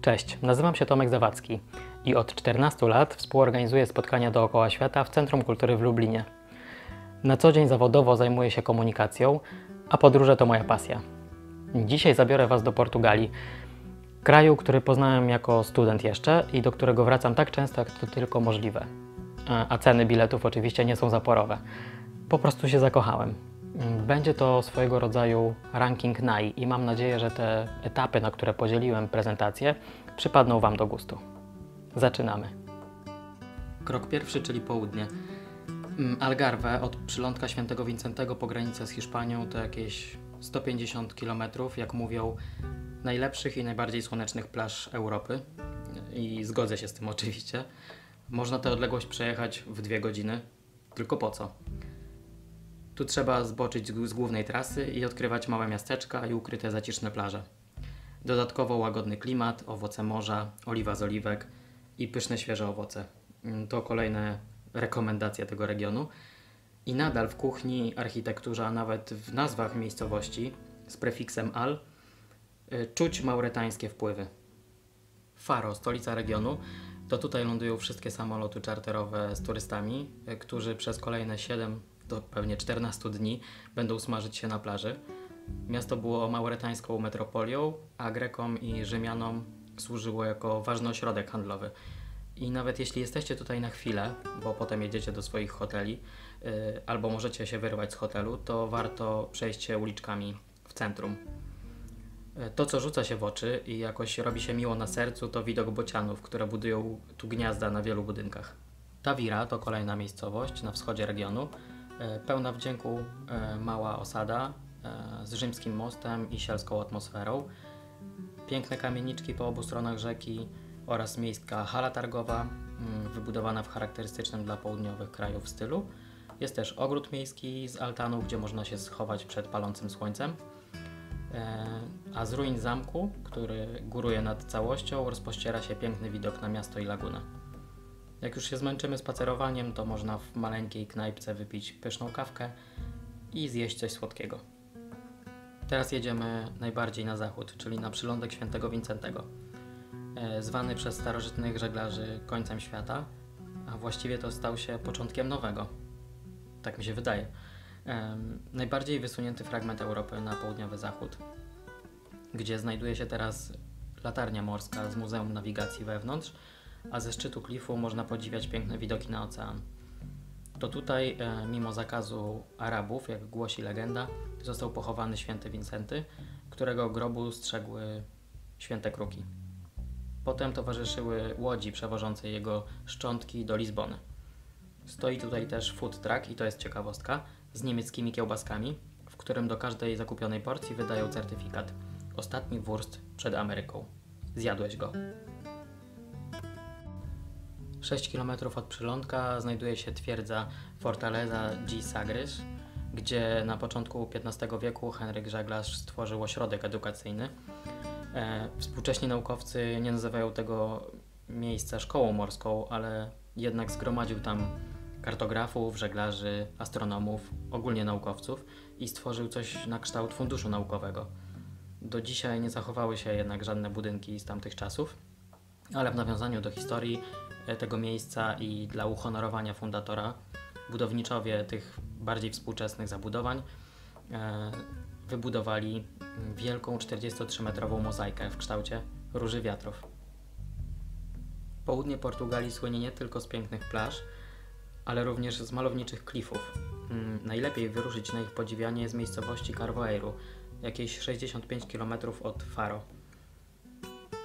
Cześć, nazywam się Tomek Zawadzki i od 14 lat współorganizuję spotkania dookoła świata w Centrum Kultury w Lublinie. Na co dzień zawodowo zajmuję się komunikacją, a podróże to moja pasja. Dzisiaj zabiorę Was do Portugalii, kraju, który poznałem jako student jeszcze i do którego wracam tak często, jak to tylko możliwe. A- ceny biletów oczywiście nie są zaporowe. Po prostu się zakochałem. Będzie to swojego rodzaju ranking NAI i mam nadzieję, że te etapy, na które podzieliłem prezentację, przypadną Wam do gustu. Zaczynamy. Krok pierwszy, czyli południe. Mm, Algarve od przylądka Świętego Wincentego po granicę z Hiszpanią to jakieś 150 km, jak mówią, najlepszych i najbardziej słonecznych plaż Europy. I zgodzę się z tym oczywiście. Można tę odległość przejechać w dwie godziny. Tylko po co? Tu trzeba zboczyć z głównej trasy i odkrywać małe miasteczka i ukryte zaciszne plaże. Dodatkowo łagodny klimat, owoce morza, oliwa z oliwek i pyszne świeże owoce. Mm, To kolejne rekomendacje tego regionu. I nadal w kuchni, architekturze, a nawet w nazwach miejscowości z prefiksem al y, czuć mauretańskie wpływy. Faro, stolica regionu, to tutaj lądują wszystkie samoloty czarterowe z turystami, y, którzy przez kolejne 7 do pewnie 14 dni będą smażyć się na plaży. Miasto było mauretańską metropolią, a Grekom i Rzymianom służyło jako ważny ośrodek handlowy. I nawet jeśli jesteście tutaj na chwilę, bo potem jedziecie do swoich hoteli, y, albo możecie się wyrwać z hotelu, to warto przejść się uliczkami w centrum. Y, To, co rzuca się w oczy i jakoś robi się miło na sercu, to widok bocianów, które budują tu gniazda na wielu budynkach. Tawira to kolejna miejscowość na wschodzie regionu, pełna wdzięku e, mała osada e, z rzymskim mostem i sielską atmosferą. Piękne kamieniczki po obu stronach rzeki oraz miejska hala targowa, wybudowana w charakterystycznym dla południowych krajów stylu. Jest też ogród miejski z altaną, gdzie można się schować przed palącym słońcem. E, A z ruin zamku, który góruje nad całością, rozpościera się piękny widok na miasto i lagunę. Jak już się zmęczymy spacerowaniem, to można w maleńkiej knajpce wypić pyszną kawkę i zjeść coś słodkiego. Teraz jedziemy najbardziej na zachód, czyli na przylądek Świętego Wincentego, e, zwany przez starożytnych żeglarzy końcem świata, a właściwie to stał się początkiem nowego. Tak mi się wydaje. Em, najbardziej wysunięty fragment Europy na południowy zachód, gdzie znajduje się teraz latarnia morska z Muzeum Nawigacji wewnątrz, a ze szczytu klifu można podziwiać piękne widoki na ocean. To tutaj, e, mimo zakazu Arabów, jak głosi legenda, został pochowany święty Wincenty, którego grobu strzegły święte kruki. Potem towarzyszyły łodzi przewożące jego szczątki do Lizbony. Stoi tutaj też food truck i to jest ciekawostka, z niemieckimi kiełbaskami, w którym do każdej zakupionej porcji wydają certyfikat. Ostatni wurst przed Ameryką. Zjadłeś go. 6 km od przylądka znajduje się twierdza Fortaleza G. Sagres, gdzie na początku XV wieku Henryk Żeglarz stworzył ośrodek edukacyjny. E, współcześni naukowcy nie nazywają tego miejsca szkołą morską, ale jednak zgromadził tam kartografów, żeglarzy, astronomów, ogólnie naukowców i stworzył coś na kształt funduszu naukowego. Do dzisiaj nie zachowały się jednak żadne budynki z tamtych czasów, ale w nawiązaniu do historii e, tego miejsca i dla uhonorowania fundatora, budowniczowie tych bardziej współczesnych zabudowań e, wybudowali wielką 43-metrową mozaikę w kształcie róży wiatrów. Południe Portugalii słynie nie tylko z pięknych plaż, ale również z malowniczych klifów. Mm, Najlepiej wyruszyć na ich podziwianie z miejscowości Carvoeiro, jakieś 65 km od Faro.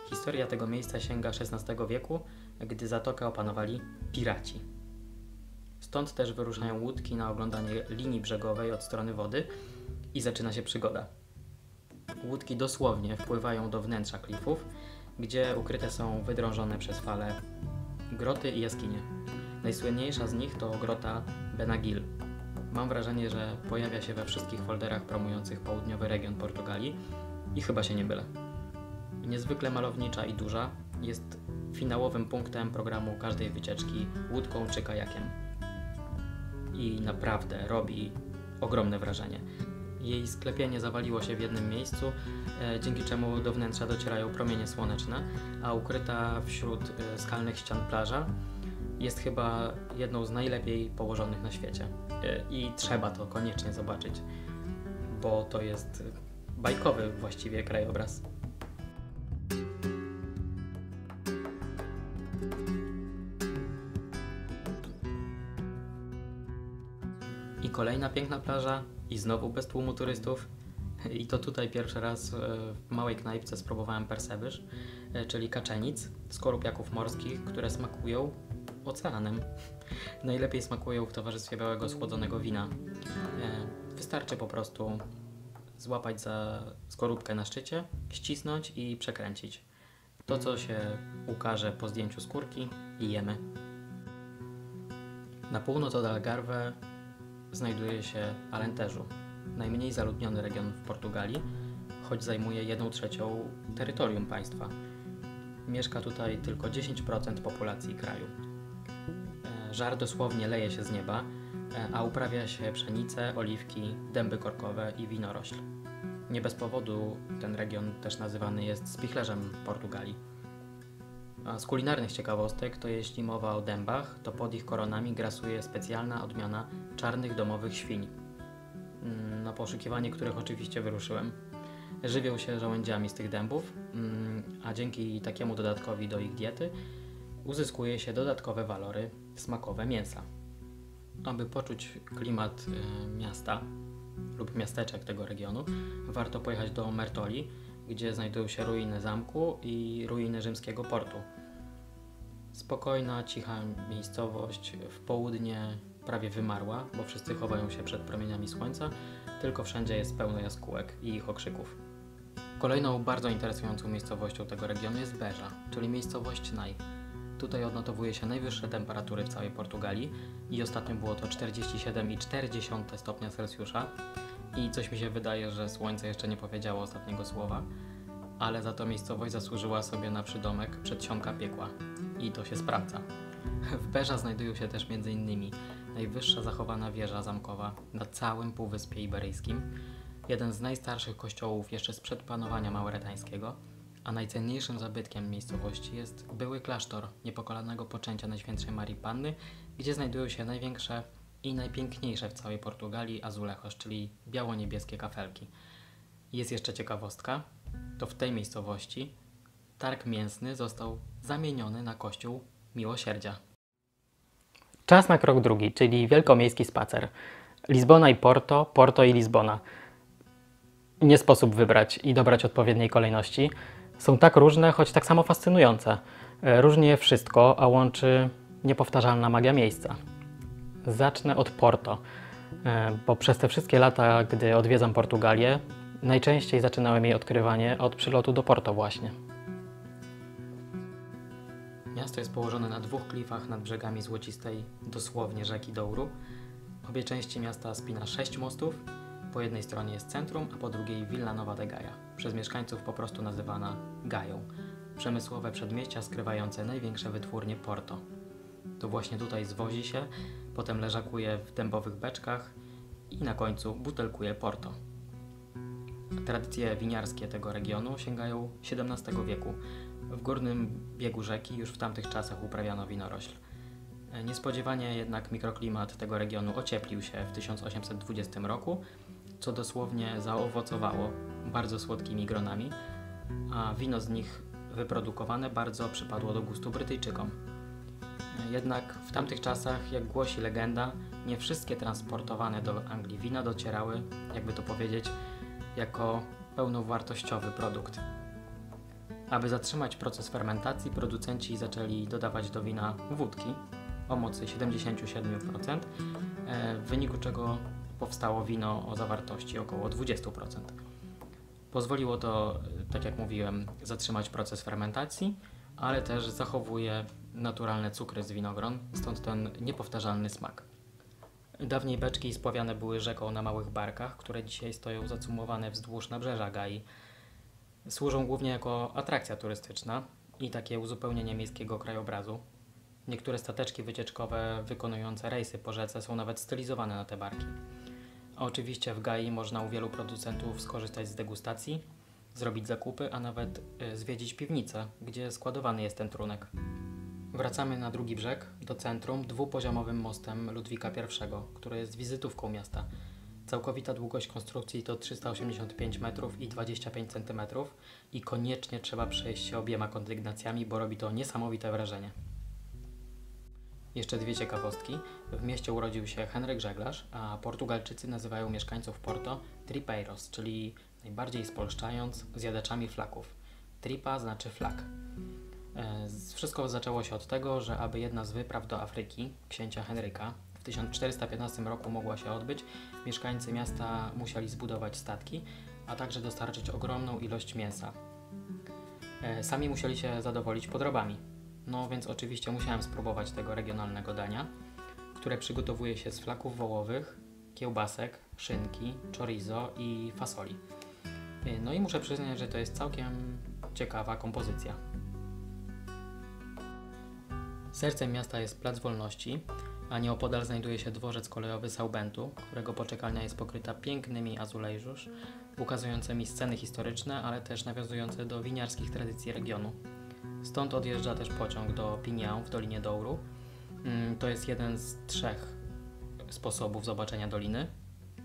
Historia tego miejsca sięga XVI wieku, gdy zatokę opanowali piraci. Stąd też wyruszają łódki na oglądanie linii brzegowej od strony wody i zaczyna się przygoda. Łódki dosłownie wpływają do wnętrza klifów, gdzie ukryte są wydrążone przez fale groty i jaskinie. Najsłynniejsza z nich to grota Benagil. Mam wrażenie, że pojawia się we wszystkich folderach promujących południowy region Portugalii i chyba się nie byle. Niezwykle malownicza i duża, jest finałowym punktem programu każdej wycieczki łódką czy kajakiem. I naprawdę robi ogromne wrażenie. Jej sklepienie zawaliło się w jednym miejscu, e, dzięki czemu do wnętrza docierają promienie słoneczne, a ukryta wśród e, skalnych ścian plaża jest chyba jedną z najlepiej położonych na świecie. E, I trzeba to koniecznie zobaczyć, bo to jest bajkowy właściwie krajobraz. Kolejna piękna plaża, i znowu bez tłumu turystów. I to tutaj pierwszy raz e, w małej knajpce spróbowałem persebysz, e, czyli kaczenic, skorupiaków morskich, które smakują oceanem. Najlepiej smakują w towarzystwie białego schłodzonego wina. E, wystarczy po prostu złapać za skorupkę na szczycie, ścisnąć i przekręcić. To, co się ukaże po zdjęciu skórki i jemy. Na północ od Algarve znajduje się Alentejo, najmniej zaludniony region w Portugalii, choć zajmuje 1 trzecią terytorium państwa. Mieszka tutaj tylko 10% populacji kraju. E, żar dosłownie leje się z nieba, e, a uprawia się pszenicę, oliwki, dęby korkowe i winorośl. Nie bez powodu ten region też nazywany jest spichlerzem Portugalii. A z kulinarnych ciekawostek to jeśli mowa o dębach, to pod ich koronami grasuje specjalna odmiana czarnych domowych świń, mm, na poszukiwanie których oczywiście wyruszyłem. Żywią się żołędziami z tych dębów, mm, a dzięki takiemu dodatkowi do ich diety uzyskuje się dodatkowe walory smakowe mięsa. Aby poczuć klimat y, miasta lub miasteczek tego regionu, warto pojechać do Mertoli, gdzie znajdują się ruiny zamku i ruiny rzymskiego portu. Spokojna, cicha miejscowość, w południe prawie wymarła, bo wszyscy chowają się przed promieniami słońca, tylko wszędzie jest pełno jaskółek i ich okrzyków. Kolejną bardzo interesującą miejscowością tego regionu jest Beja, czyli miejscowość Naj. Tutaj odnotowuje się najwyższe temperatury w całej Portugalii i ostatnio było to 47,4 stopnia Celsjusza. I coś mi się wydaje, że słońce jeszcze nie powiedziało ostatniego słowa, ale za to miejscowość zasłużyła sobie na przydomek przedsionka piekła. I to się sprawdza. W Beża znajdują się też m.in. najwyższa zachowana wieża zamkowa na całym Półwyspie Iberyjskim, jeden z najstarszych kościołów jeszcze sprzed panowania maurytańskiego, a najcenniejszym zabytkiem miejscowości jest były klasztor niepokolanego poczęcia Najświętszej Marii Panny, gdzie znajdują się największe i najpiękniejsze w całej Portugalii azulejos, czyli biało-niebieskie kafelki. Jest jeszcze ciekawostka, to w tej miejscowości targ mięsny został zamieniony na kościół miłosierdzia. Czas na krok drugi, czyli wielkomiejski spacer. Lizbona i Porto, Porto i Lizbona. Nie sposób wybrać i dobrać odpowiedniej kolejności. Są tak różne, choć tak samo fascynujące. E, różnie wszystko, a łączy niepowtarzalna magia miejsca. Zacznę od Porto, e, bo przez te wszystkie lata, gdy odwiedzam Portugalię, najczęściej zaczynałem jej odkrywanie od przylotu do Porto właśnie. Miasto jest położone na dwóch klifach nad brzegami złocistej, dosłownie rzeki Douro. Obie części miasta spina sześć mostów. Po jednej stronie jest centrum, a po drugiej Villa Nova de Gaia, przez mieszkańców po prostu nazywana Gają. Przemysłowe przedmieścia skrywające największe wytwórnie Porto. To właśnie tutaj zwozi się, potem leżakuje w dębowych beczkach i na końcu butelkuje Porto. Tradycje winiarskie tego regionu sięgają XVII wieku. W górnym biegu rzeki już w tamtych czasach uprawiano winorośl. Niespodziewanie jednak mikroklimat tego regionu ocieplił się w 1820 roku, co dosłownie zaowocowało bardzo słodkimi gronami, a wino z nich wyprodukowane bardzo przypadło do gustu Brytyjczykom. Jednak w tamtych czasach, jak głosi legenda, nie wszystkie transportowane do Anglii wina docierały, jakby to powiedzieć, jako pełnowartościowy produkt. Aby zatrzymać proces fermentacji, producenci zaczęli dodawać do wina wódki o mocy 77%, e, w wyniku czego powstało wino o zawartości około 20%. Pozwoliło to, tak jak mówiłem, zatrzymać proces fermentacji, ale też zachowuje naturalne cukry z winogron, stąd ten niepowtarzalny smak. Dawniej beczki spławiane były rzeką na małych barkach, które dzisiaj stoją zacumowane wzdłuż nabrzeża Gai. Służą głównie jako atrakcja turystyczna i takie uzupełnienie miejskiego krajobrazu. Niektóre stateczki wycieczkowe wykonujące rejsy po rzece są nawet stylizowane na te barki. Oczywiście w GAI można u wielu producentów skorzystać z degustacji, zrobić zakupy, a nawet y, zwiedzić piwnicę, gdzie składowany jest ten trunek. Wracamy na drugi brzeg, do centrum, dwupoziomowym mostem Ludwika I, który jest wizytówką miasta. Całkowita długość konstrukcji to 385 metrów i 25 cm i koniecznie trzeba przejść się obiema kondygnacjami, bo robi to niesamowite wrażenie. Jeszcze dwie ciekawostki. W mieście urodził się Henryk Żeglarz, a Portugalczycy nazywają mieszkańców Porto tripeiros, czyli najbardziej spolszczając zjadaczami flaków. Tripa znaczy flak. E, wszystko zaczęło się od tego, że aby jedna z wypraw do Afryki, księcia Henryka, w 1415 roku mogła się odbyć, mieszkańcy miasta musieli zbudować statki, a także dostarczyć ogromną ilość mięsa. E, sami musieli się zadowolić podrobami. No więc oczywiście musiałem spróbować tego regionalnego dania, które przygotowuje się z flaków wołowych, kiełbasek, szynki, chorizo i fasoli. E, no i muszę przyznać, że to jest całkiem ciekawa kompozycja. Sercem miasta jest Plac Wolności, a nieopodal znajduje się dworzec kolejowy Saubentu, którego poczekalnia jest pokryta pięknymi azulejżusz, ukazującymi sceny historyczne, ale też nawiązujące do winiarskich tradycji regionu. Stąd odjeżdża też pociąg do Pinião w Dolinie Douru. Mm, to jest jeden z trzech sposobów zobaczenia doliny.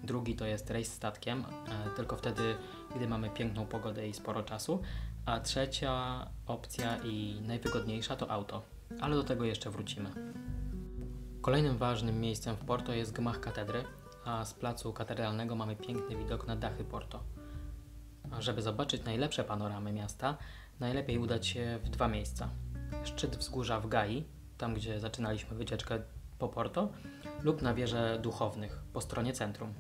Drugi to jest rejs statkiem, e, tylko wtedy, gdy mamy piękną pogodę i sporo czasu. A trzecia opcja i najwygodniejsza to auto, ale do tego jeszcze wrócimy. Kolejnym ważnym miejscem w Porto jest gmach katedry, a z placu katedralnego mamy piękny widok na dachy Porto. A żeby zobaczyć najlepsze panoramy miasta, najlepiej udać się w dwa miejsca. Szczyt wzgórza w Gai, tam gdzie zaczynaliśmy wycieczkę po Porto, lub na wieże duchownych po stronie centrum.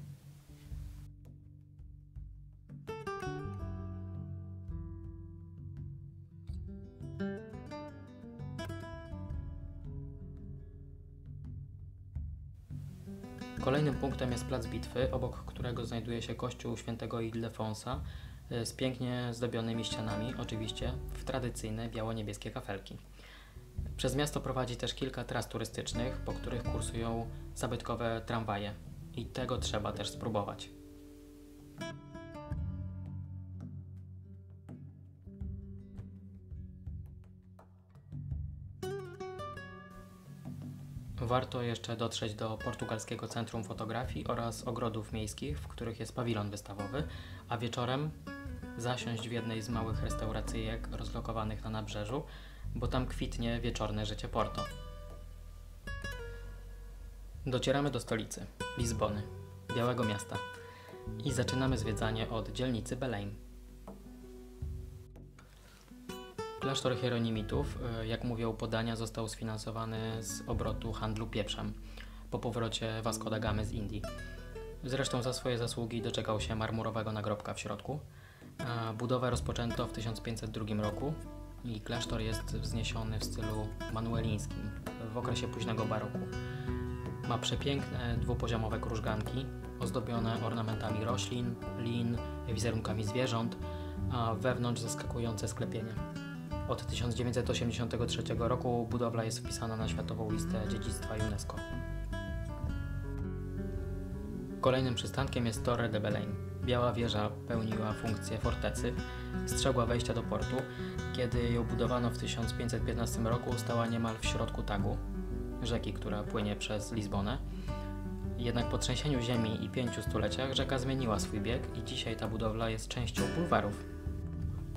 Kolejnym punktem jest plac bitwy, obok którego znajduje się kościół świętego Ildefonsa e, z pięknie zdobionymi ścianami, oczywiście w tradycyjne biało-niebieskie kafelki. Przez miasto prowadzi też kilka tras turystycznych, po których kursują zabytkowe tramwaje i tego trzeba też spróbować. Warto jeszcze dotrzeć do portugalskiego Centrum Fotografii oraz ogrodów miejskich, w których jest pawilon wystawowy, a wieczorem zasiąść w jednej z małych restauracyjek rozlokowanych na nabrzeżu, bo tam kwitnie wieczorne życie Porto. Docieramy do stolicy, Lizbony, Białego Miasta i zaczynamy zwiedzanie od dzielnicy Belém. Klasztor Hieronimitów, e, jak mówią podania, został sfinansowany z obrotu handlu pieprzem po powrocie Vasco da Gamy z Indii. Zresztą za swoje zasługi doczekał się marmurowego nagrobka w środku. Budowę rozpoczęto w 1502 roku i klasztor jest wzniesiony w stylu manuelińskim w okresie późnego baroku. Ma przepiękne dwupoziomowe krużganki ozdobione ornamentami roślin, lin, wizerunkami zwierząt, a wewnątrz zaskakujące sklepienie. Od 1983 roku budowla jest wpisana na Światową Listę Dziedzictwa UNESCO. Kolejnym przystankiem jest Torre de Belém. Biała wieża pełniła funkcję fortecy, strzegła wejścia do portu. Kiedy ją budowano w 1515 roku, stała niemal w środku Tagu, rzeki, która płynie przez Lizbonę. Jednak po trzęsieniu ziemi i pięciu stuleciach rzeka zmieniła swój bieg i dzisiaj ta budowla jest częścią bulwarów.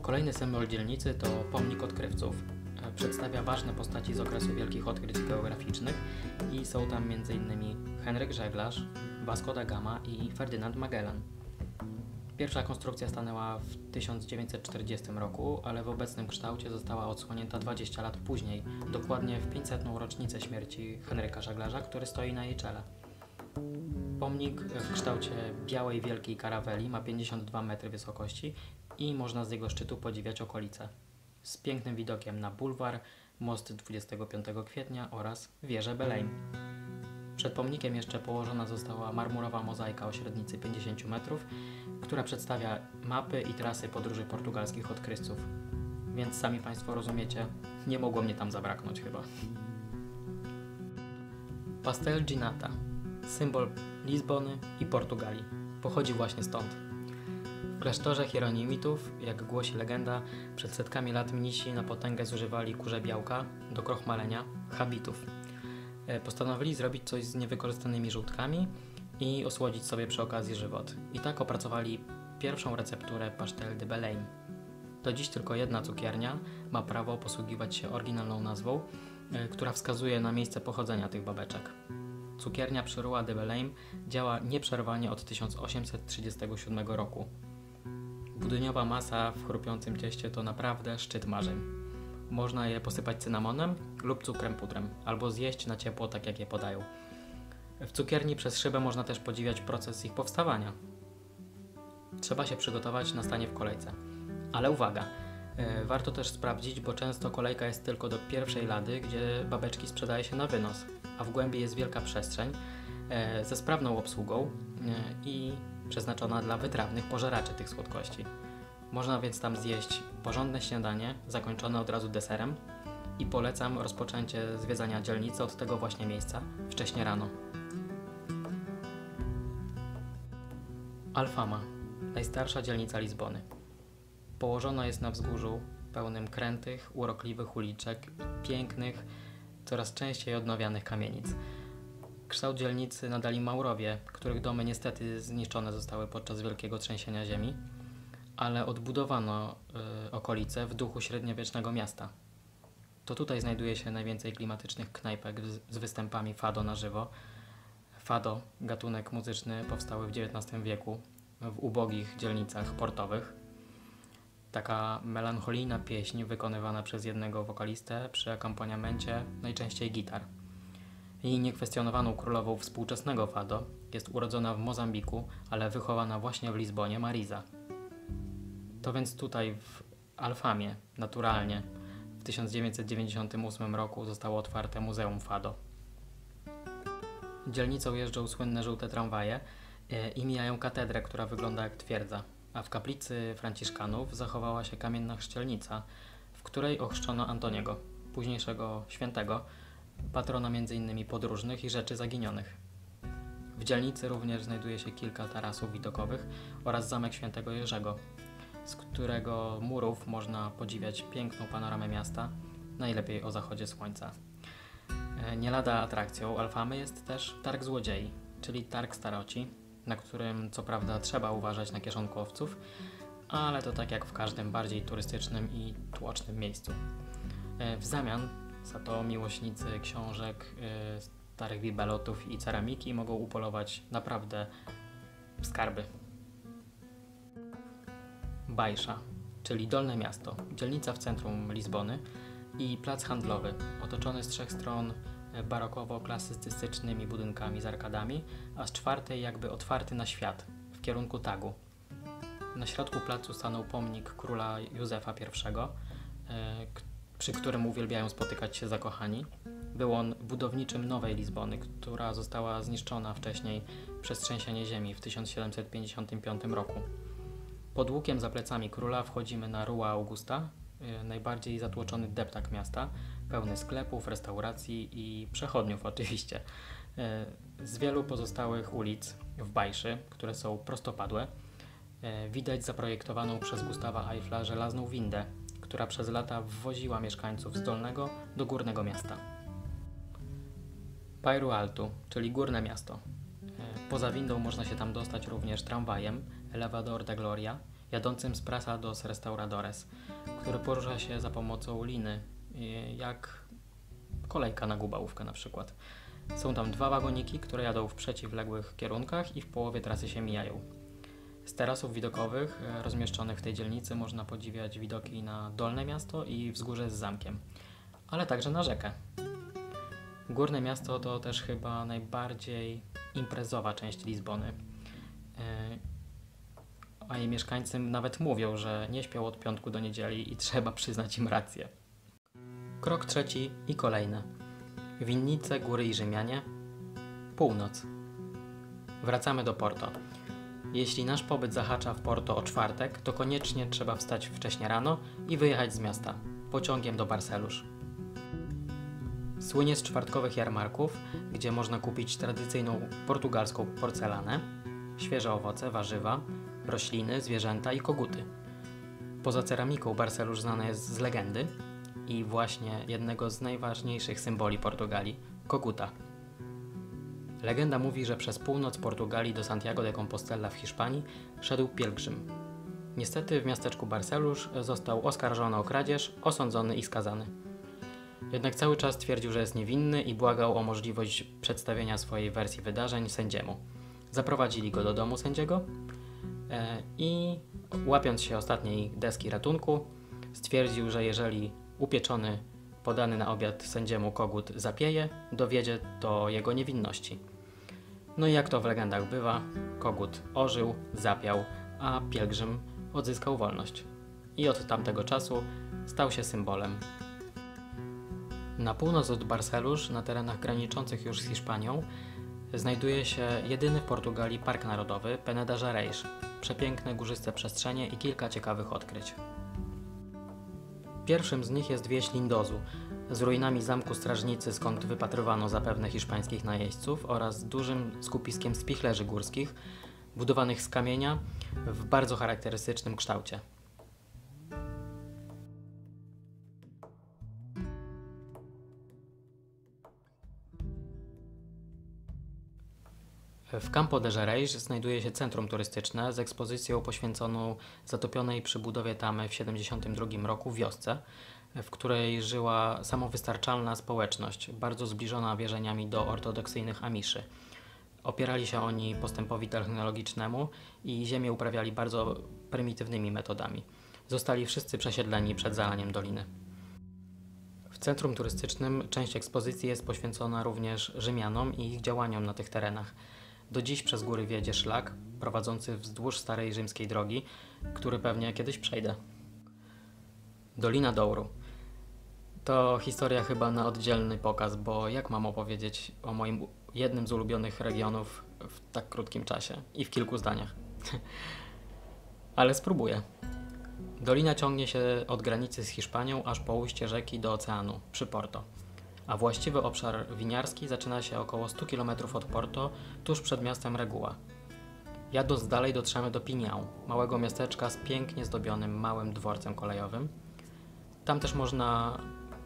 Kolejny symbol dzielnicy to pomnik odkrywców. E, przedstawia ważne postaci z okresu wielkich odkryć geograficznych i są tam m.in. Henryk Żeglarz, Vasco da Gama i Ferdynand Magellan. Pierwsza konstrukcja stanęła w 1940 roku, ale w obecnym kształcie została odsłonięta 20 lat później, dokładnie w 500. rocznicę śmierci Henryka Żeglarza, który stoi na jej czele. Pomnik w kształcie białej wielkiej karaweli ma 52 metry wysokości i można z jego szczytu podziwiać okolice. Z pięknym widokiem na bulwar, most 25 kwietnia oraz wieżę Belém. Przed pomnikiem jeszcze położona została marmurowa mozaika o średnicy 50 metrów, która przedstawia mapy i trasy podróży portugalskich odkrywców. Więc sami Państwo rozumiecie, nie mogło mnie tam zabraknąć chyba. Pastel Ginata symbol Lizbony i Portugalii. Pochodzi właśnie stąd. W klasztorze hieronimitów, jak głosi legenda, przed setkami lat mnisi na potęgę zużywali kurze białka do krochmalenia habitów. E, Postanowili zrobić coś z niewykorzystanymi żółtkami i osłodzić sobie przy okazji żywot. I tak opracowali pierwszą recepturę pastel de Belém. Do dziś tylko jedna cukiernia ma prawo posługiwać się oryginalną nazwą, e, która wskazuje na miejsce pochodzenia tych babeczek. Cukiernia przy Rua de Belém działa nieprzerwanie od 1837 roku. Budyniowa masa w chrupiącym cieście to naprawdę szczyt marzeń. Można je posypać cynamonem lub cukrem pudrem, albo zjeść na ciepło, tak jak je podają. W cukierni przez szybę można też podziwiać proces ich powstawania. Trzeba się przygotować na stanie w kolejce. Ale uwaga, e, warto też sprawdzić, bo często kolejka jest tylko do pierwszej lady, gdzie babeczki sprzedaje się na wynos, a w głębi jest wielka przestrzeń e, ze sprawną obsługą e, i przeznaczona dla wytrawnych pożeraczy tych słodkości. Można więc tam zjeść porządne śniadanie, zakończone od razu deserem i polecam rozpoczęcie zwiedzania dzielnicy od tego właśnie miejsca wcześnie rano. Alfama, najstarsza dzielnica Lizbony. Położona jest na wzgórzu pełnym krętych, urokliwych uliczek, pięknych, coraz częściej odnawianych kamienic. Kształt dzielnicy nadali Maurowie, których domy niestety zniszczone zostały podczas wielkiego trzęsienia ziemi, ale odbudowano y, okolice w duchu średniowiecznego miasta. To tutaj znajduje się najwięcej klimatycznych knajpek z, z występami fado na żywo. Fado, gatunek muzyczny powstały w XIX wieku w ubogich dzielnicach portowych. Taka melancholijna pieśń wykonywana przez jednego wokalistę przy akompaniamencie najczęściej gitar. Jej niekwestionowaną królową współczesnego fado jest urodzona w Mozambiku, ale wychowana właśnie w Lizbonie Mariza. To więc tutaj w Alfamie, naturalnie, w 1998 roku zostało otwarte Muzeum Fado. Dzielnicą jeżdżą słynne żółte tramwaje e, i mijają katedrę, która wygląda jak twierdza, a w kaplicy Franciszkanów zachowała się kamienna chrzcielnica, w której ochrzczono Antoniego, późniejszego świętego, patrona m.in. podróżnych i rzeczy zaginionych. W dzielnicy również znajduje się kilka tarasów widokowych oraz zamek świętego Jerzego, z którego murów można podziwiać piękną panoramę miasta, najlepiej o zachodzie słońca. E, Nie lada atrakcją Alfamy jest też Targ Złodziei, czyli Targ Staroci, na którym co prawda trzeba uważać na kieszonkowców, ale to tak jak w każdym bardziej turystycznym i tłocznym miejscu. E, W zamian za to miłośnicy książek, e, starych bibelotów i ceramiki mogą upolować naprawdę skarby. Bajsza, czyli Dolne Miasto, dzielnica w centrum Lizbony i plac handlowy, otoczony z trzech stron barokowo-klasycystycznymi budynkami z arkadami, a z czwartej jakby otwarty na świat, w kierunku Tagu. Na środku placu stanął pomnik króla Józefa I, e, przy którym uwielbiają spotykać się zakochani. Był on budowniczym Nowej Lizbony, która została zniszczona wcześniej przez trzęsienie ziemi w 1755 roku. Pod łukiem za plecami króla wchodzimy na Rua Augusta, y, najbardziej zatłoczony deptak miasta, pełny sklepów, restauracji i przechodniów oczywiście. Y, Z wielu pozostałych ulic w Bajszy, które są prostopadłe, y, widać zaprojektowaną przez Gustawa Eiffla żelazną windę, która przez lata wwoziła mieszkańców z dolnego do górnego miasta. Bairro Alto, czyli górne miasto. E, Poza windą można się tam dostać również tramwajem Elevador de Gloria, jadącym z Praça dos Restauradores, który porusza się za pomocą liny, e, jak kolejka na gubałówkę na przykład. Są tam dwa wagoniki, które jadą w przeciwległych kierunkach i w połowie trasy się mijają. Z terasów widokowych e, rozmieszczonych w tej dzielnicy można podziwiać widoki na Dolne Miasto i wzgórze z zamkiem, ale także na rzekę. Górne miasto to też chyba najbardziej imprezowa część Lizbony. E, A jej mieszkańcy nawet mówią, że nie śpią od piątku do niedzieli i trzeba przyznać im rację. Krok trzeci i kolejny. Winnice, góry i Rzymianie. Północ. Wracamy do Porto. Jeśli nasz pobyt zahacza w Porto o czwartek, to koniecznie trzeba wstać wcześnie rano i wyjechać z miasta pociągiem do Barcelusz. Słynie z czwartkowych jarmarków, gdzie można kupić tradycyjną portugalską porcelanę, świeże owoce, warzywa, rośliny, zwierzęta i koguty. Poza ceramiką Barcelusz znany jest z legendy i właśnie jednego z najważniejszych symboli Portugalii koguta. Legenda mówi, że przez północ Portugalii do Santiago de Compostela w Hiszpanii szedł pielgrzym. Niestety w miasteczku Barcelusz został oskarżony o kradzież, osądzony i skazany. Jednak cały czas twierdził, że jest niewinny i błagał o możliwość przedstawienia swojej wersji wydarzeń sędziemu. Zaprowadzili go do domu sędziego e, i łapiąc się ostatniej deski ratunku, stwierdził, że jeżeli upieczony, podany na obiad sędziemu kogut zapieje, dowiedzie do jego niewinności. No i jak to w legendach bywa, kogut ożył, zapiał, a pielgrzym odzyskał wolność. I od tamtego czasu stał się symbolem. Na północ od Barcelusz, na terenach graniczących już z Hiszpanią, znajduje się jedyny w Portugalii park narodowy Peneda Gerês. Przepiękne górzyste przestrzenie i kilka ciekawych odkryć. Pierwszym z nich jest wieś Lindozu, z ruinami zamku strażnicy, skąd wypatrywano zapewne hiszpańskich najeźdźców oraz dużym skupiskiem spichlerzy górskich, budowanych z kamienia w bardzo charakterystycznym kształcie. W Campo de Gerês znajduje się centrum turystyczne z ekspozycją poświęconą zatopionej przy budowie tamy w 1972 roku wiosce, w której żyła samowystarczalna społeczność, bardzo zbliżona wierzeniami do ortodoksyjnych Amiszy. Opierali się oni postępowi technologicznemu i ziemię uprawiali bardzo prymitywnymi metodami. Zostali wszyscy przesiedleni przed zalaniem doliny. W centrum turystycznym część ekspozycji jest poświęcona również Rzymianom i ich działaniom na tych terenach. Do dziś przez góry wiedzie szlak prowadzący wzdłuż starej rzymskiej drogi, który pewnie kiedyś przejdę. Dolina Douru. To historia chyba na oddzielny pokaz, bo jak mam opowiedzieć o moim jednym z ulubionych regionów w tak krótkim czasie i w kilku zdaniach? Ale spróbuję. Dolina ciągnie się od granicy z Hiszpanią aż po ujście rzeki do oceanu, przy Porto a właściwy obszar winiarski zaczyna się około 100 km od Porto, tuż przed miastem Reguła. Jadąc dalej dotrzemy do Pinião, małego miasteczka z pięknie zdobionym małym dworcem kolejowym. Tam też można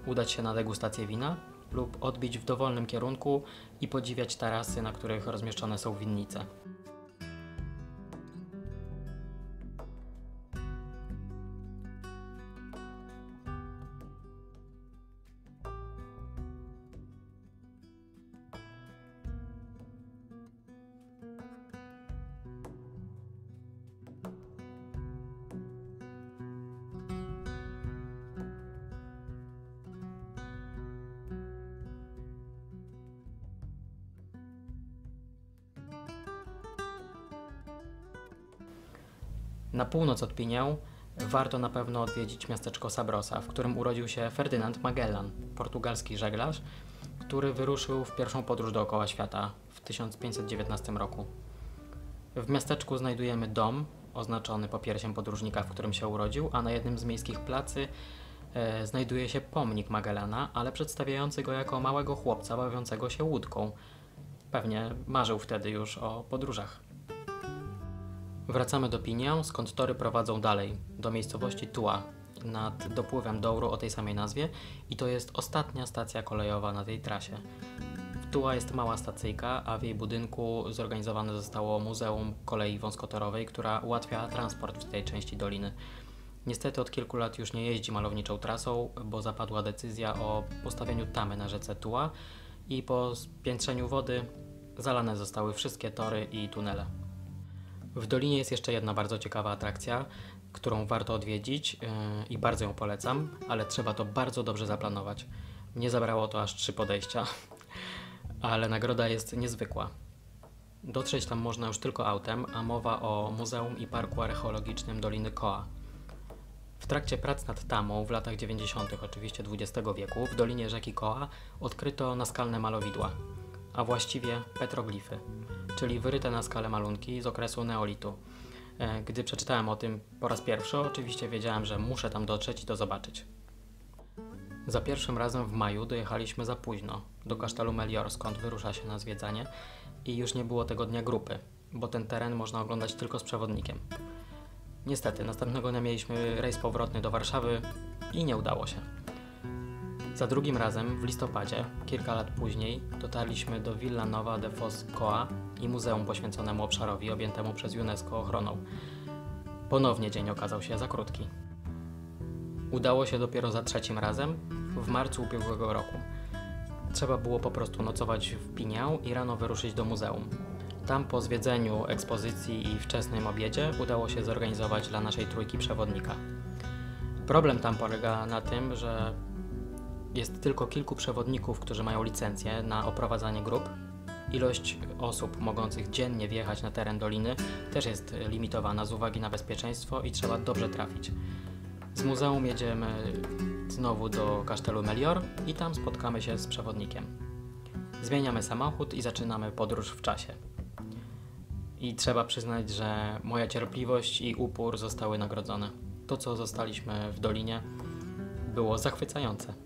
udać się na degustację wina lub odbić w dowolnym kierunku i podziwiać tarasy, na których rozmieszczone są winnice. Północ od Pinię warto na pewno odwiedzić miasteczko Sabrosa, w którym urodził się Ferdynand Magellan, portugalski żeglarz, który wyruszył w pierwszą podróż dookoła świata w 1519 roku. W miasteczku znajdujemy dom oznaczony popiersiem podróżnika, w którym się urodził, a na jednym z miejskich placy e, znajduje się pomnik Magellana, ale przedstawiający go jako małego chłopca bawiącego się łódką. Pewnie marzył wtedy już o podróżach. Wracamy do Pinię, skąd tory prowadzą dalej, do miejscowości Tua, nad dopływem Douro o tej samej nazwie i to jest ostatnia stacja kolejowa na tej trasie. W Tua jest mała stacyjka, a w jej budynku zorganizowane zostało Muzeum Kolei Wąskotorowej, która ułatwia transport w tej części doliny. Niestety od kilku lat już nie jeździ malowniczą trasą, bo zapadła decyzja o postawieniu tamy na rzece Tua i po spiętrzeniu wody zalane zostały wszystkie tory i tunele. W Dolinie jest jeszcze jedna bardzo ciekawa atrakcja, którą warto odwiedzić yy, i bardzo ją polecam, ale trzeba to bardzo dobrze zaplanować. Mnie zabrało to aż trzy podejścia, ale nagroda jest niezwykła. Dotrzeć tam można już tylko autem, a mowa o Muzeum i Parku Archeologicznym Doliny Koa. W trakcie prac nad tamą w latach 90. oczywiście XX wieku w dolinie rzeki Koa odkryto naskalne malowidła, a właściwie petroglify czyli wyryte na skalę malunki z okresu neolitu. E, gdy przeczytałem o tym po raz pierwszy, oczywiście wiedziałem, że muszę tam dotrzeć i to zobaczyć. Za pierwszym razem w maju dojechaliśmy za późno do kasztelu Melior, skąd wyrusza się na zwiedzanie i już nie było tego dnia grupy, bo ten teren można oglądać tylko z przewodnikiem. Niestety, następnego dnia mieliśmy rejs powrotny do Warszawy i nie udało się. Za drugim razem, w listopadzie, kilka lat później, dotarliśmy do Villa Nova de Fos Coa i muzeum poświęconemu obszarowi objętemu przez UNESCO ochroną. Ponownie dzień okazał się za krótki. Udało się dopiero za trzecim razem, w marcu ubiegłego roku. Trzeba było po prostu nocować w Piniał i rano wyruszyć do muzeum. Tam po zwiedzeniu ekspozycji i wczesnym obiedzie udało się zorganizować dla naszej trójki przewodnika. Problem tam polega na tym, że jest tylko kilku przewodników, którzy mają licencję na oprowadzanie grup. Ilość osób mogących dziennie wjechać na teren doliny też jest limitowana z uwagi na bezpieczeństwo i trzeba dobrze trafić. Z muzeum jedziemy znowu do kasztelu Melior i tam spotkamy się z przewodnikiem. Zmieniamy samochód i zaczynamy podróż w czasie. I trzeba przyznać, że moja cierpliwość i upór zostały nagrodzone. To, co zostaliśmy w dolinie, było zachwycające.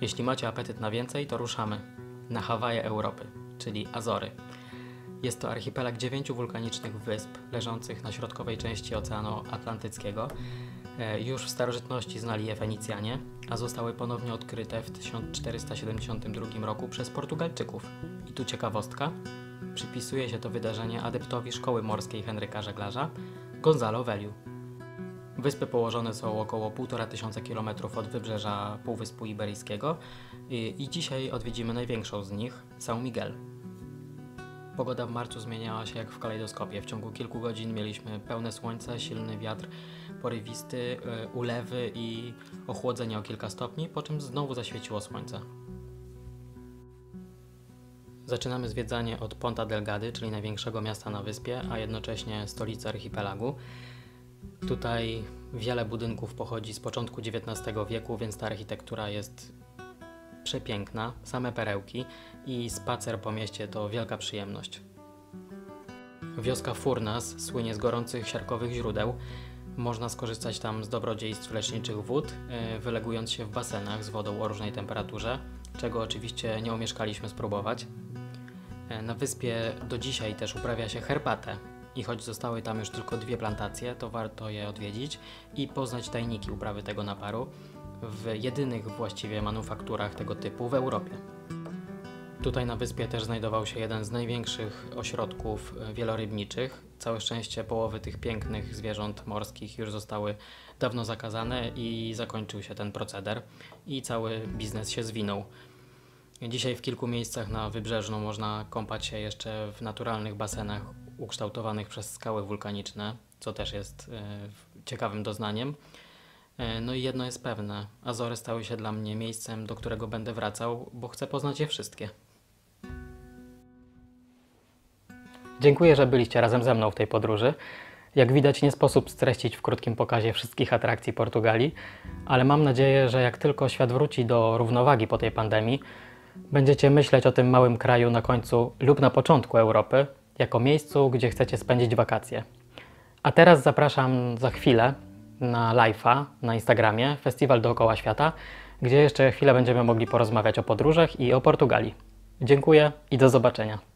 Jeśli macie apetyt na więcej, to ruszamy na Hawaje Europy, czyli Azory. Jest to archipelag dziewięciu wulkanicznych wysp leżących na środkowej części Oceanu Atlantyckiego. E, Już w starożytności znali je Fenicjanie, a zostały ponownie odkryte w 1472 roku przez Portugalczyków. I tu ciekawostka, przypisuje się to wydarzenie adeptowi szkoły morskiej Henryka Żeglarza, Gonzalo Veliu. Wyspy położone są około 1,5 tysiąca kilometrów od wybrzeża Półwyspu Iberyjskiego i, i dzisiaj odwiedzimy największą z nich, São Miguel. Pogoda w marcu zmieniała się jak w kalejdoskopie. W ciągu kilku godzin mieliśmy pełne słońce, silny wiatr porywisty, y, ulewy i ochłodzenie o kilka stopni, po czym znowu zaświeciło słońce. Zaczynamy zwiedzanie od Ponta Delgady, czyli największego miasta na wyspie, a jednocześnie stolicy archipelagu. Tutaj wiele budynków pochodzi z początku XIX wieku, więc ta architektura jest przepiękna, same perełki i spacer po mieście to wielka przyjemność. Wioska Furnas słynie z gorących siarkowych źródeł. Można skorzystać tam z dobrodziejstw leczniczych wód, yy, wylegując się w basenach z wodą o różnej temperaturze, czego oczywiście nie omieszkaliśmy spróbować. Yy, Na wyspie do dzisiaj też uprawia się herbatę i choć zostały tam już tylko dwie plantacje, to warto je odwiedzić i poznać tajniki uprawy tego naparu w jedynych właściwie manufakturach tego typu w Europie. Tutaj na wyspie też znajdował się jeden z największych ośrodków e, wielorybniczych. Całe szczęście połowy tych pięknych zwierząt morskich już zostały dawno zakazane i zakończył się ten proceder i cały biznes się zwinął. Dzisiaj w kilku miejscach na wybrzeżu można kąpać się jeszcze w naturalnych basenach ukształtowanych przez skały wulkaniczne, co też jest e, ciekawym doznaniem. E, No i jedno jest pewne, Azory stały się dla mnie miejscem, do którego będę wracał, bo chcę poznać je wszystkie. Dziękuję, że byliście razem ze mną w tej podróży. Jak widać, nie sposób streścić w krótkim pokazie wszystkich atrakcji Portugalii, ale mam nadzieję, że jak tylko świat wróci do równowagi po tej pandemii, będziecie myśleć o tym małym kraju na końcu lub na początku Europy, jako miejscu, gdzie chcecie spędzić wakacje. A teraz zapraszam za chwilę na live'a na Instagramie Festiwal Dookoła Świata, gdzie jeszcze chwilę będziemy mogli porozmawiać o podróżach i o Portugalii. Dziękuję i do zobaczenia.